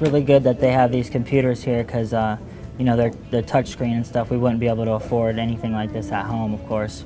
Really good that they have these computers here because, uh, you know, they're, they're touchscreen and stuff. We wouldn't be able to afford anything like this at home, of course.